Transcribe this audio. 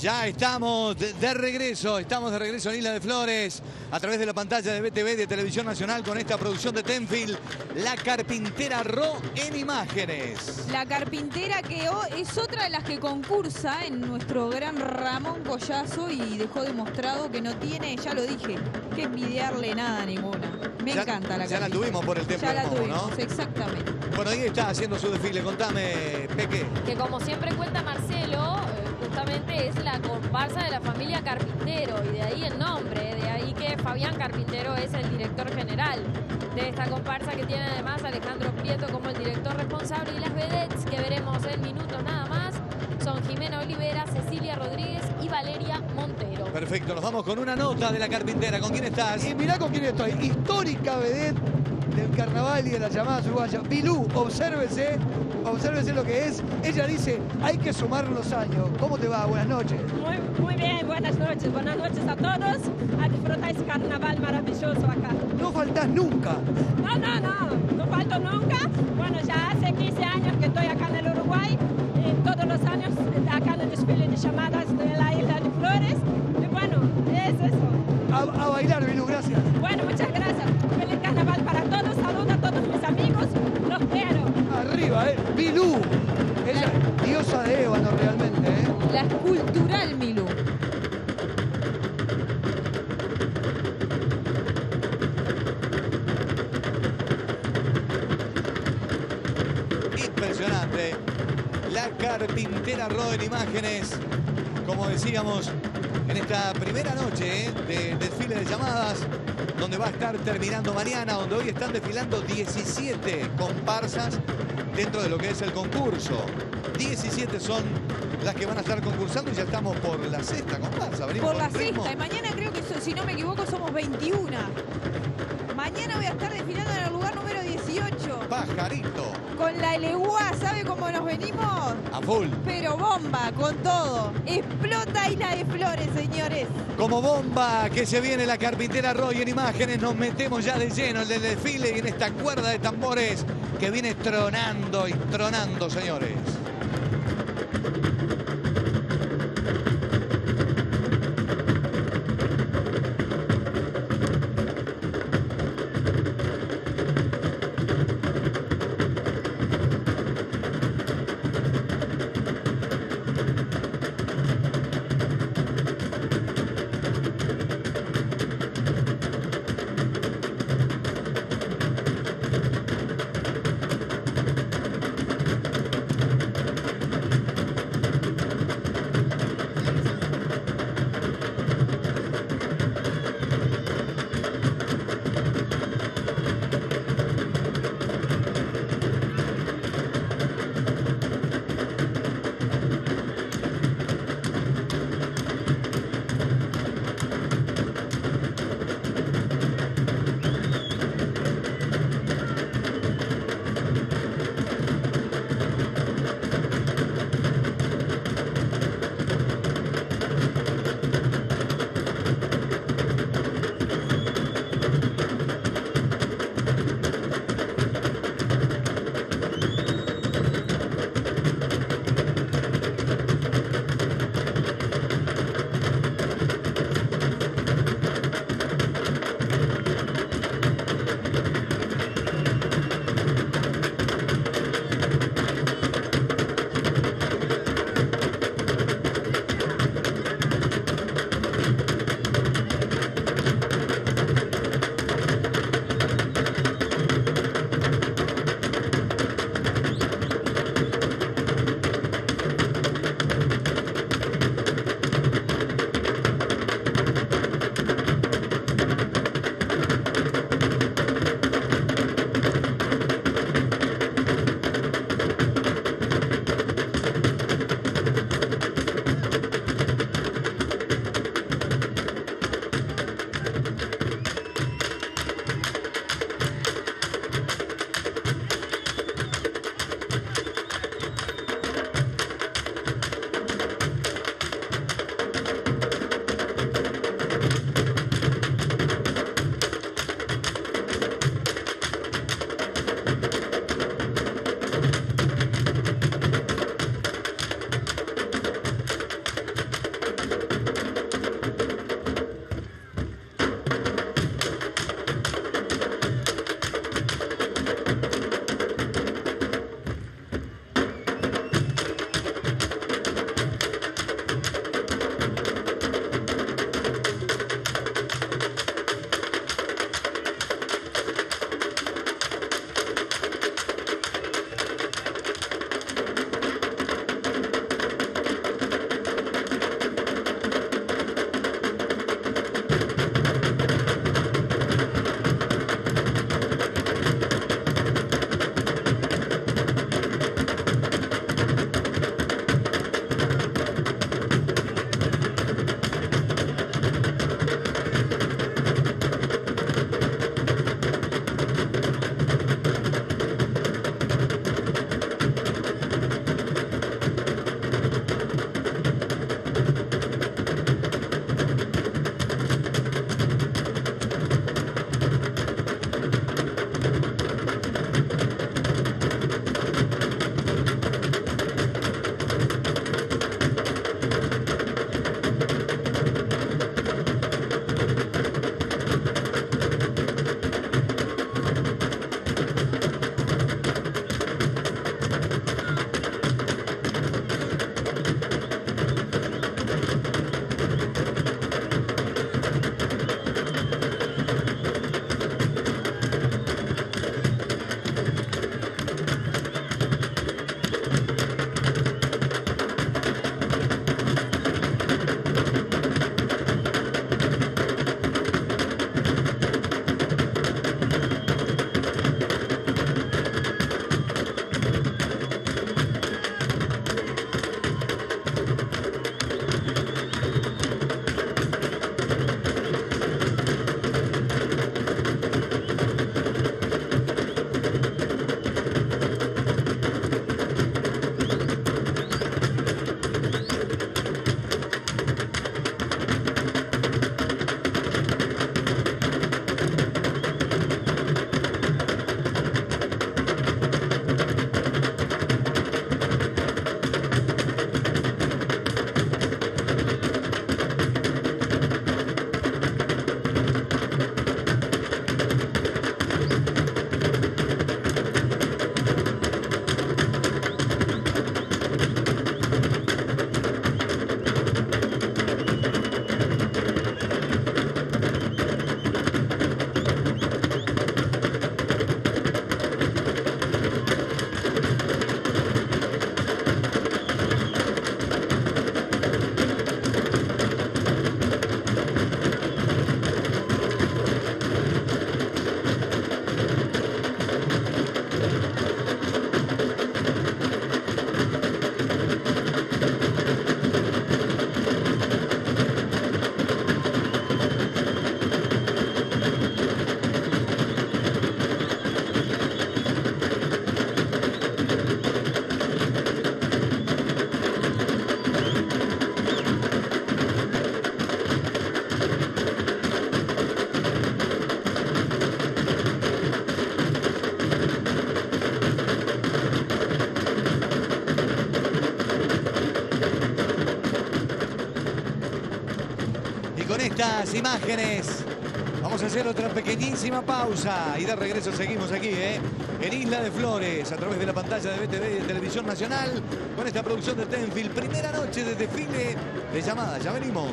Ya estamos de, regreso, estamos de regreso en Isla de Flores a través de la pantalla de BTV de Televisión Nacional con esta producción de Tenfield, La Carpintera Ro en imágenes. La carpintera que es otra de las que concursa en nuestro gran Ramón Collazo y dejó demostrado que no tiene, ya lo dije, que envidiarle nada a ninguna. Me Ya- encanta la ya la tuvimos por el Templo Ya la Momo, tuvimos, ¿no? exactamente. Bueno, ahí está haciendo su desfile, contame, Peque. que como siempre cuenta Marcelo, justamente es la comparsa de la familia Carpintero y de ahí el nombre, de ahí que Fabián Carpintero es el director general de esta comparsa que tiene además Alejandro Prieto como el director responsable y las vedettes que veremos en minutos nada más son Jimena Olivera, Cecilia Rodríguez y Valeria Montero. Perfecto, nos vamos con una nota de la carpintera. ¿Con quién estás? Y mirá con quién estoy. Histórica vedette del carnaval y de las llamadas uruguayas. Bilú, obsérvese, obsérvese lo que es. Ella dice, hay que sumar los años. ¿Cómo te va? Buenas noches. Muy, muy bien, buenas noches. Buenas noches a todos. A disfrutar este carnaval maravilloso acá. No faltás nunca. No, no, no, no falto nunca. Bueno, ya hace 15 años que estoy acá en el Uruguay. Y todos los años acá en el desfile de llamadas de la isla de Flores. Y bueno, es eso. A, a bailar, Bilú, gracias. Bueno, muchas gracias. Arriba, ¿eh? Bilú. Ella, diosa de ébano realmente, ¿eh? La escultural Milú. Impresionante. La carpintera Ro en imágenes. Como decíamos, en esta primera noche ¿eh? de desfile de llamadas, donde va a estar terminando mañana, donde hoy están desfilando 17 comparsas dentro de lo que es el concurso. 17 son las que van a estar concursando y ya estamos por la sexta comparsa. Por la sexta. Y mañana creo que, si no me equivoco, somos 21. Mañana voy a estar desfilando en el lugar número 18. Pajarito, Con la Leguá, ¿sabe cómo nos venimos? a full. Pero bomba, con todo. Explota Isla de Flores, señores. Como bomba que se viene la carpintera Roy en imágenes, nos metemos ya de lleno en el desfile y en esta cuerda de tambores que viene tronando y tronando, señores. Estas imágenes. Vamos a hacer otra pequeñísima pausa y de regreso seguimos aquí, ¿eh? en Isla de Flores, a través de la pantalla de BTV de Televisión Nacional, con esta producción de Tenfield. Primera noche de desfile de llamadas. Ya venimos.